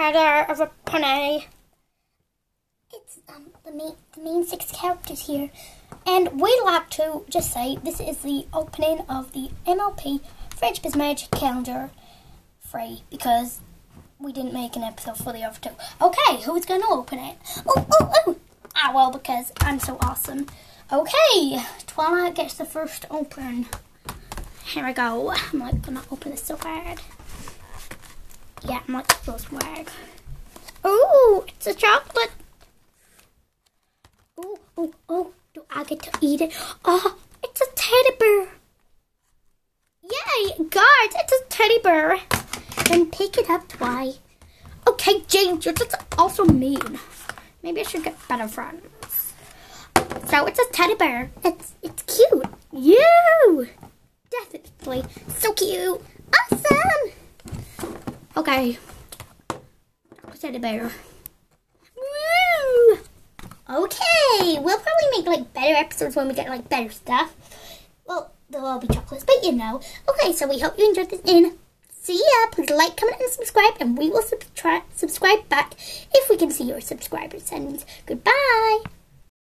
Heather of a Penny. It's um, the main the main six characters here, and we'd like to just say this is the opening of the MLP Friendship is Magic calendar free because we didn't make an episode for the other two. Okay, who's gonna open it? Oh, oh, oh! Ah, well, because I'm so awesome. Okay, Twilight gets the first open. Here we go. I'm like gonna open this so hard. Yeah, so swag. Ooh, it's a chocolate. Oh, ooh, oh, do I get to eat it? Oh, it's a teddy bear. Yay, guards, it's a teddy bear. Then pick it up, Twi. Okay, James, you're just also mean. Maybe I should get better friends. So it's a teddy bear. It's it's cute. You definitely so cute. Awesome. Okay. Teddy bear. Woo! Okay, we'll probably make like better episodes when we get like better stuff. Well, they'll all be chocolates, but you know. Okay, so we hope you enjoyed this in. See ya. Please like, comment, and subscribe, and we will subscribe subscribe back if we can see your subscribers. And goodbye.